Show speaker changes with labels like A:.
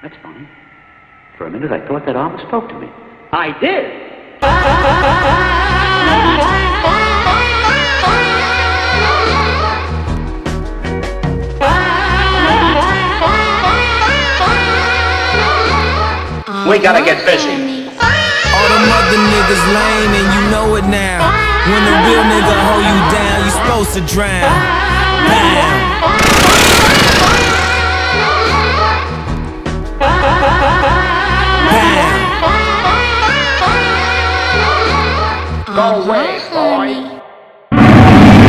A: That's funny. For a minute, I thought that arm spoke to me.
B: I did.
C: We gotta get busy.
D: All them other niggas lame and you know it now. When the real nigga hold you down, you supposed to drown.
C: Go away, boy.